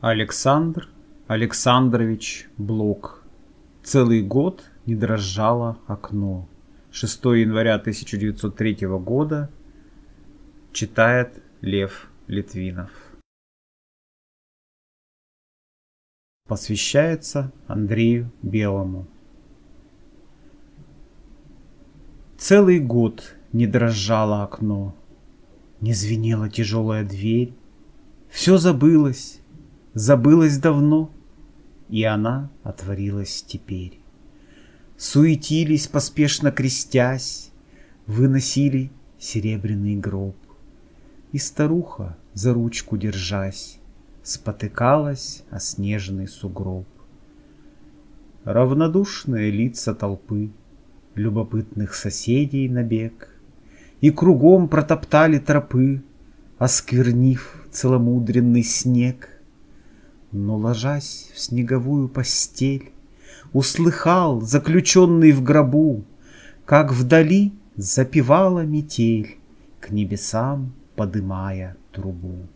Александр Александрович Блок. Целый год не дрожало окно. 6 января 1903 года читает Лев Литвинов. Посвящается Андрею Белому. Целый год не дрожало окно, Не звенела тяжелая дверь. Все забылось, забылось давно, И она отворилась теперь. Суетились, поспешно крестясь, Выносили серебряный гроб. И старуха, за ручку держась, Спотыкалась о снежный сугроб. Равнодушные лица толпы, Любопытных соседей набег, И кругом протоптали тропы, Осквернив целомудренный снег. Но, ложась в снеговую постель, Услыхал, заключенный в гробу, Как вдали запевала метель, К небесам подымая трубу.